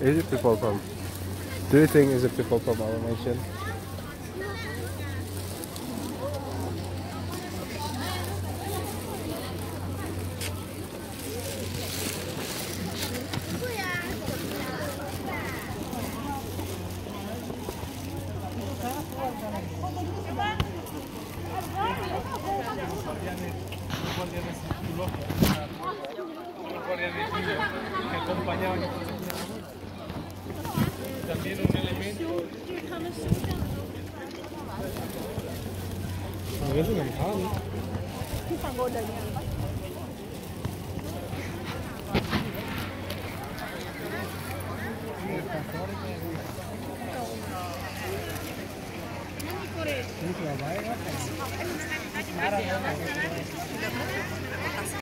Is it people from? Do you think is it people from our nation? 얘도 너무 잘하네. 이렇게 와봐야 겠다